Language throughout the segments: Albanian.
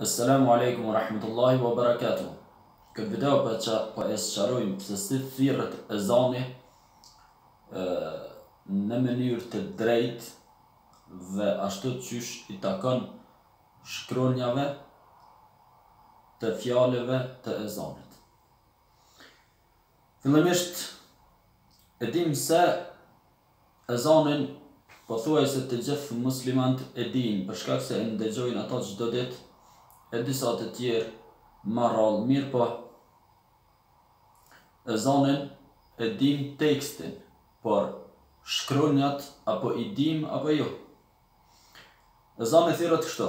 Esselamu alejkum wa rahmetullahi wa barakatuh. Këtë video po e po e sqarojmë se si thirret ezani ë në mënyrë të drejtë dhe ashtu qysh i takon shkronjave të fjalëve të ezanit. Fillimisht e dimë se ezanin pothuajse të gjithë muslimanët e dinë për shkak se e ndëgjojnë ata çdo ditë e disa të tjerë më rrallë mirëpo ezanin e dimë tekstin por shkronjat apo i dimë apo jo ezani thirret kështu.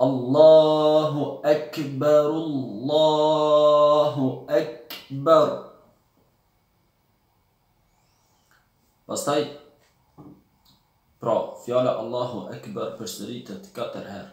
Allahu ekber Allahu ekber Pastaj pra fjala Allahu ekber përsëritet katër herë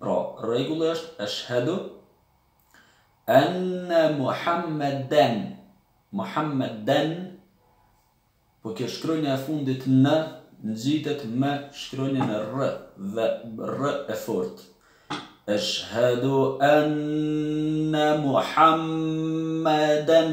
Pra, rregulli është eshhedu enne Muhammeden. Muhammeden, po kjo shkronja e fundit n ngjitet me shkronjën e r dhe r e fortë. Eshhedu enne Muhammeden.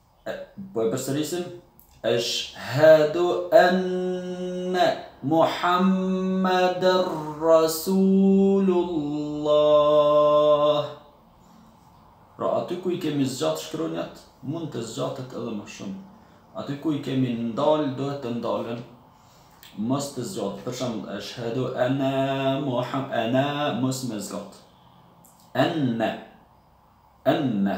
Po e përsërisim Eshhedu enne Muhammader Rasulullah Pra aty ku i kemi zgjat shkronjat mund të zgjatet edhe më shumë Aty ku i kemi ndal duhet të ndalen Mos të zgjat Për shembull Eshhedu enne Muhammed Enne Mos me zgjat Enne Enne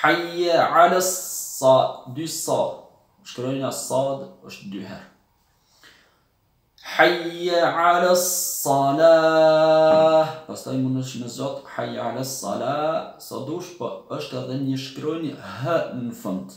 Hayya ala s dy s shkronja as sad është dy herë Hayya ala sala pastaj mundesh me zgjat Hayya ala sala sa dush po është edhe një shkronjë h në fund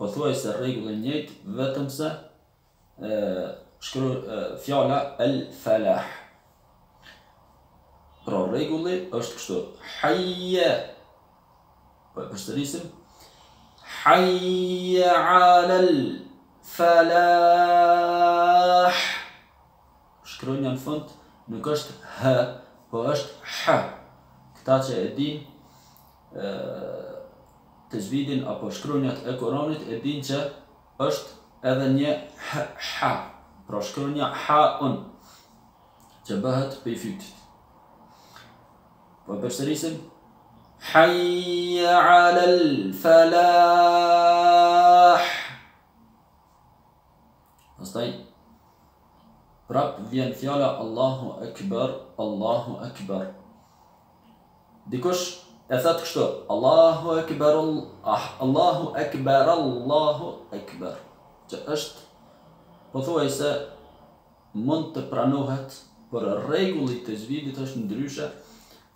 Pothuajse rregulli i njëjtë vetëm se shkruhet fjala el falah. Pra rregulli është kështu. Hayya po e përsërisim. Hayya alal falah. Shkronja në fund nuk është h, po është h. Këta që e din Texhvidin apo shkronjat e Kuranit e dinë që është edhe një ha, pra shkronja ha-un, që bëhet prej fytit. Po e përsërisim, Hajja alel falah. Pastaj prap vjen fjala Allahu Ekber, Allahu Ekber. Dikush e thot kështu, Allahu Ekber, ah, Allahu Ekber, Allahu Ekber, që është pothuajse mund të pranohet, por rregulli i texhvidit është ndryshe,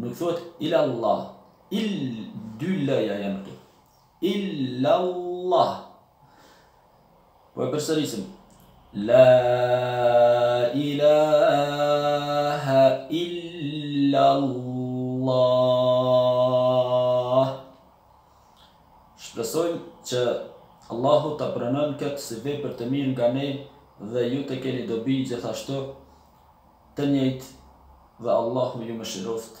Nuk thuhet ilallah, il dy l-ja janë këtu. Ilallah. Po e përsërisim. La ilaha illallah. Shpresojmë që Allahu ta pranon këtë si vepër të mirë nga ne dhe ju të keni dobi gjithashtu të njëjtë dhe Allahu ju mëshiroftë.